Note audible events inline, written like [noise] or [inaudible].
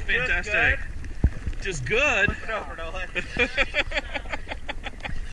fantastic. Just good. Just good. [laughs] Over, [laughs]